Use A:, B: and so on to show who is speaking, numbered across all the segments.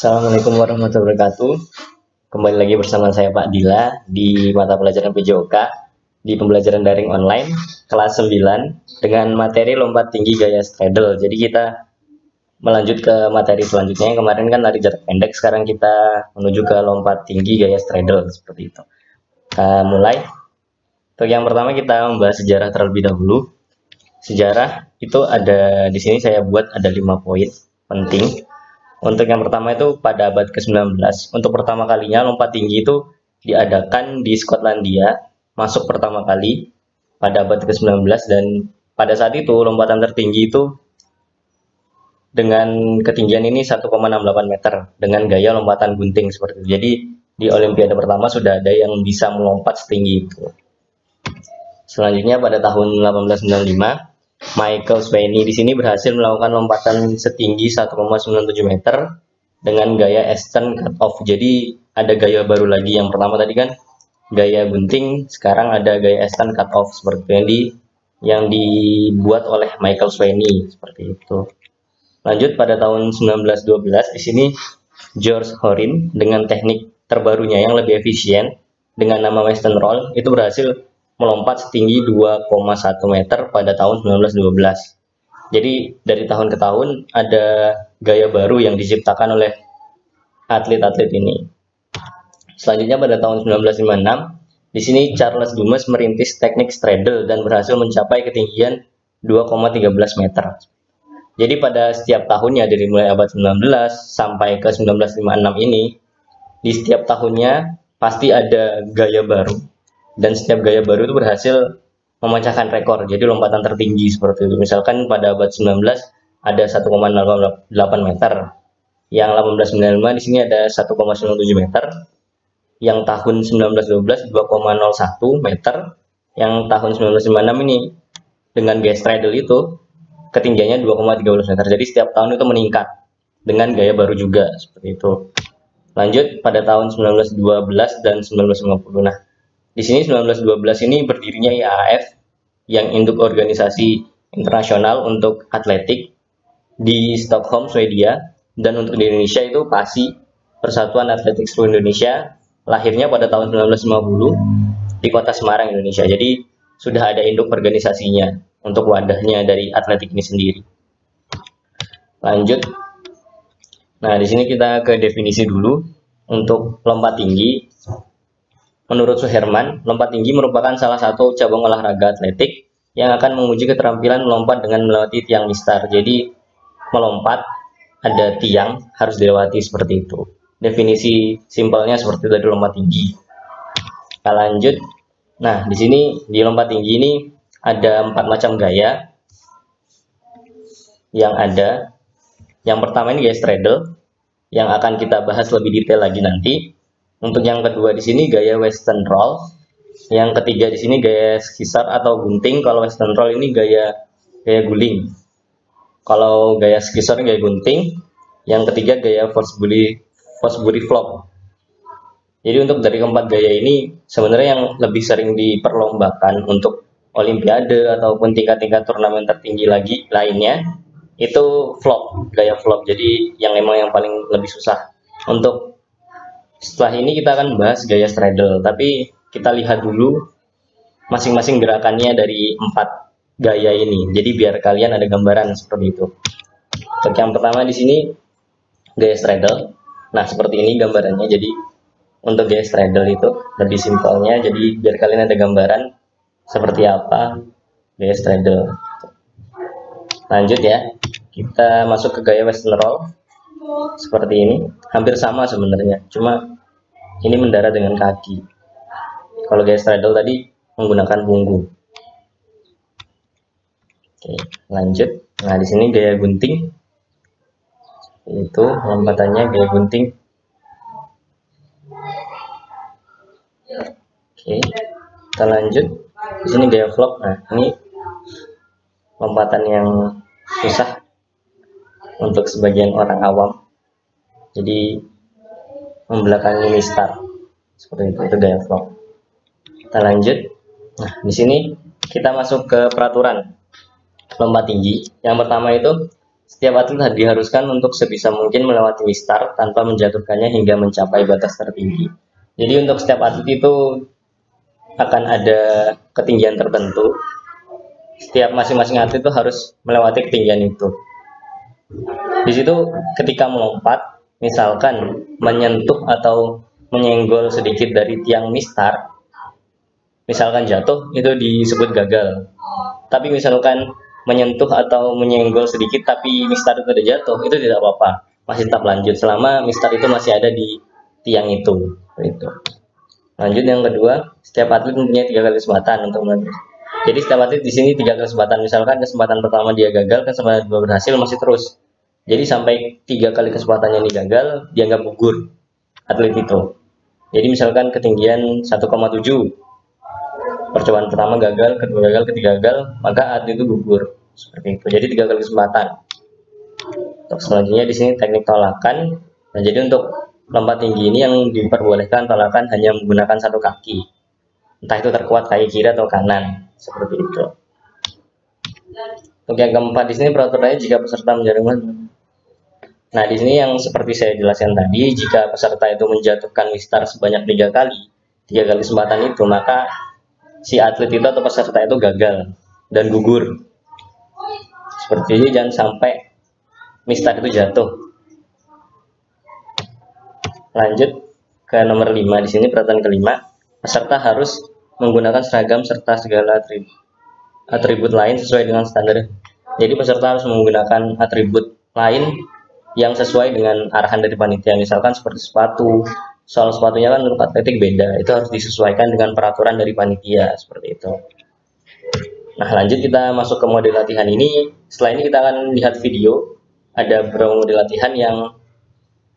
A: Assalamualaikum warahmatullahi wabarakatuh. Kembali lagi bersama saya Pak Dila di mata pelajaran PJOK di pembelajaran daring online kelas 9 dengan materi lompat tinggi gaya straddle. Jadi kita melanjut ke materi selanjutnya. Kemarin kan lari jarak pendek, sekarang kita menuju ke lompat tinggi gaya straddle seperti itu. Kita mulai. Untuk yang pertama kita membahas sejarah terlebih dahulu. Sejarah itu ada di sini saya buat ada lima poin penting untuk yang pertama itu pada abad ke-19, untuk pertama kalinya lompat tinggi itu diadakan di Skotlandia, masuk pertama kali pada abad ke-19 dan pada saat itu lompatan tertinggi itu dengan ketinggian ini 1,68 meter dengan gaya lompatan gunting seperti itu. Jadi di Olimpiade pertama sudah ada yang bisa melompat setinggi itu. Selanjutnya pada tahun 1895 Michael Sweeney di sini berhasil melakukan lompatan setinggi 1,97 meter dengan gaya Eastern cut off. Jadi ada gaya baru lagi. Yang pertama tadi kan gaya gunting, sekarang ada gaya Eastern cut off seperti yang di yang dibuat oleh Michael Sweeney seperti itu. Lanjut pada tahun 1912 di sini George Horin dengan teknik terbarunya yang lebih efisien dengan nama Western Roll itu berhasil melompat setinggi 2,1 meter pada tahun 1912. Jadi dari tahun ke tahun ada gaya baru yang diciptakan oleh atlet-atlet ini. Selanjutnya pada tahun 1956, di sini Charles Dumas merintis teknik straddle dan berhasil mencapai ketinggian 2,13 meter. Jadi pada setiap tahunnya dari mulai abad 19 sampai ke 1956 ini, di setiap tahunnya pasti ada gaya baru dan setiap gaya baru itu berhasil memecahkan rekor. Jadi lompatan tertinggi seperti itu. Misalkan pada abad 19 ada 1,08 meter. Yang 1895 di sini ada 1,97 meter. Yang tahun 1912 2,01 meter. Yang tahun 1996 ini dengan gaya straddle itu ketinggiannya 2,13 meter. Jadi setiap tahun itu meningkat dengan gaya baru juga seperti itu. Lanjut pada tahun 1912 dan 1950 nah di sini 1912 ini berdirinya IAAF yang induk organisasi internasional untuk atletik di Stockholm, Swedia dan untuk di Indonesia itu PASI Persatuan Atletik Seluruh Indonesia lahirnya pada tahun 1950 di kota Semarang, Indonesia. Jadi sudah ada induk organisasinya untuk wadahnya dari atletik ini sendiri. Lanjut. Nah, di sini kita ke definisi dulu untuk lompat tinggi. Menurut Suherman, lompat tinggi merupakan salah satu cabang olahraga atletik yang akan menguji keterampilan melompat dengan melewati tiang mistar. Jadi melompat ada tiang harus dilewati seperti itu. Definisi simpelnya seperti itu lompat tinggi. Kita lanjut. Nah, di sini di lompat tinggi ini ada empat macam gaya yang ada. Yang pertama ini gaya straddle yang akan kita bahas lebih detail lagi nanti. Untuk yang kedua di sini gaya western roll. Yang ketiga di sini gaya skisar atau gunting. Kalau western roll ini gaya gaya guling. Kalau gaya skisar gaya gunting. Yang ketiga gaya Fosbury Fosbury flop. Jadi untuk dari keempat gaya ini sebenarnya yang lebih sering diperlombakan untuk olimpiade ataupun tingkat-tingkat turnamen tertinggi lagi lainnya itu flop, gaya flop. Jadi yang emang yang paling lebih susah. Untuk setelah ini kita akan bahas gaya straddle, tapi kita lihat dulu masing-masing gerakannya dari empat gaya ini. Jadi biar kalian ada gambaran seperti itu. Untuk yang pertama di sini gaya straddle. Nah, seperti ini gambarannya. Jadi untuk gaya straddle itu lebih simpelnya jadi biar kalian ada gambaran seperti apa gaya straddle. Lanjut ya. Kita masuk ke gaya western roll seperti ini hampir sama sebenarnya. Cuma ini mendarat dengan kaki. Kalau gaya straddle tadi menggunakan punggung. Oke lanjut. Nah di sini gaya gunting. Itu lompatannya gaya gunting. Oke kita lanjut. Di sini gaya vlog. Nah ini lompatan yang susah untuk sebagian orang awam jadi membelakangi mistar seperti itu itu gaya vlog kita lanjut nah di sini kita masuk ke peraturan lompat tinggi yang pertama itu setiap atlet diharuskan untuk sebisa mungkin melewati mistar tanpa menjatuhkannya hingga mencapai batas tertinggi. Jadi untuk setiap atlet itu akan ada ketinggian tertentu. Setiap masing-masing atlet itu harus melewati ketinggian itu. Di situ ketika melompat, misalkan menyentuh atau menyenggol sedikit dari tiang mistar, misalkan jatuh itu disebut gagal. Tapi misalkan menyentuh atau menyenggol sedikit tapi mistar itu sudah jatuh itu tidak apa-apa. Masih tetap lanjut selama mistar itu masih ada di tiang itu itu lanjut yang kedua setiap atlet mempunyai tiga kali kesempatan untuk melanjut jadi setiap atlet di sini tiga kali kesempatan. Misalkan kesempatan pertama dia gagal kesempatan kedua berhasil masih terus jadi sampai tiga kali kesempatannya ini gagal dianggap gugur atlet itu jadi misalkan ketinggian 1,7 percobaan pertama gagal, kedua gagal, ketiga gagal, maka atlet itu gugur. Seperti itu. Jadi tiga kali kesempatan. Untuk selanjutnya di sini teknik tolakan. Nah, jadi untuk lompat tinggi ini yang diperbolehkan tolakan hanya menggunakan satu kaki. Entah itu terkuat kaki kiri atau kanan. Seperti itu. Untuk yang keempat di sini peraturannya jika peserta menjaring Nah, di sini yang seperti saya jelaskan tadi, jika peserta itu menjatuhkan mistar sebanyak tiga kali, tiga kali kesempatan itu, maka si atlet itu atau peserta itu gagal dan gugur. Seperti ini jangan sampai mistar itu jatuh. Lanjut ke nomor 5 di sini peraturan kelima, peserta harus menggunakan seragam serta segala atribut, atribut lain sesuai dengan standar. Jadi peserta harus menggunakan atribut lain yang sesuai dengan arahan dari panitia, misalkan seperti sepatu, soal sepatunya kan untuk atletik beda. Itu harus disesuaikan dengan peraturan dari panitia seperti itu. Nah lanjut kita masuk ke model latihan ini. Setelah ini kita akan lihat video. Ada beberapa model latihan yang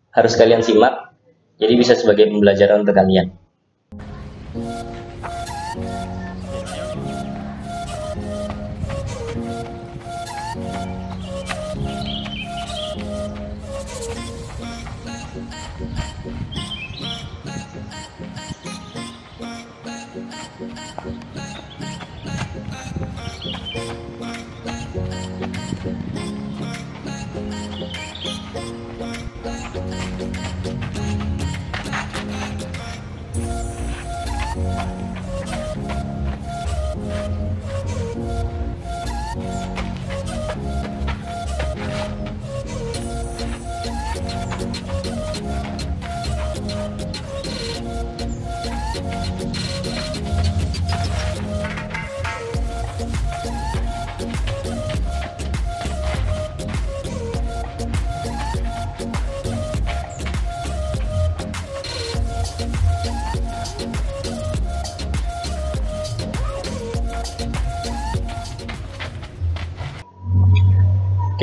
A: harus kalian simak. Jadi bisa sebagai pembelajaran untuk kalian Uh.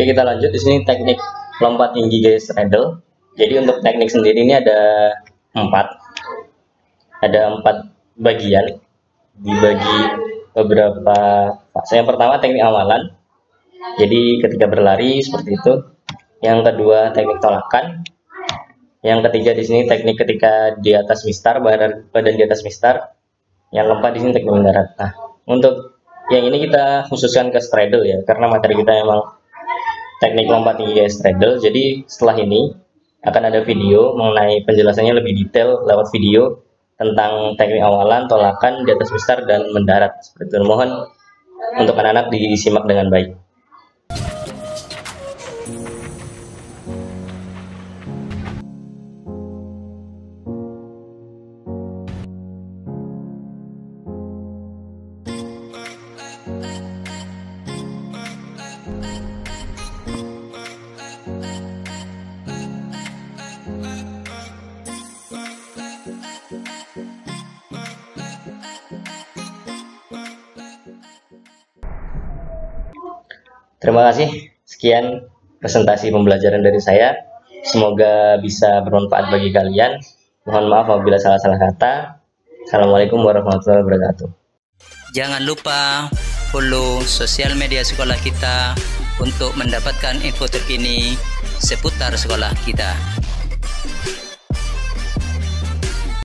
A: Oke kita lanjut di sini teknik lompat tinggi gaya straddle. Jadi untuk teknik sendiri ini ada empat, ada empat bagian dibagi beberapa fase. Yang pertama teknik awalan. Jadi ketika berlari seperti itu. Yang kedua teknik tolakan. Yang ketiga di sini teknik ketika di atas mistar badan badan di atas mistar. Yang keempat di sini teknik mendarat. Nah untuk yang ini kita khususkan ke straddle ya karena materi kita emang teknik lompat tinggi gaya straddle. Jadi setelah ini akan ada video mengenai penjelasannya lebih detail lewat video tentang teknik awalan, tolakan, di atas besar dan mendarat. Seperti itu. Mohon untuk anak-anak disimak dengan baik. Terima kasih. Sekian presentasi pembelajaran dari saya. Semoga bisa bermanfaat bagi kalian. Mohon maaf apabila salah-salah kata. Assalamualaikum warahmatullahi wabarakatuh.
B: Jangan lupa follow sosial media sekolah kita untuk mendapatkan info terkini seputar sekolah kita.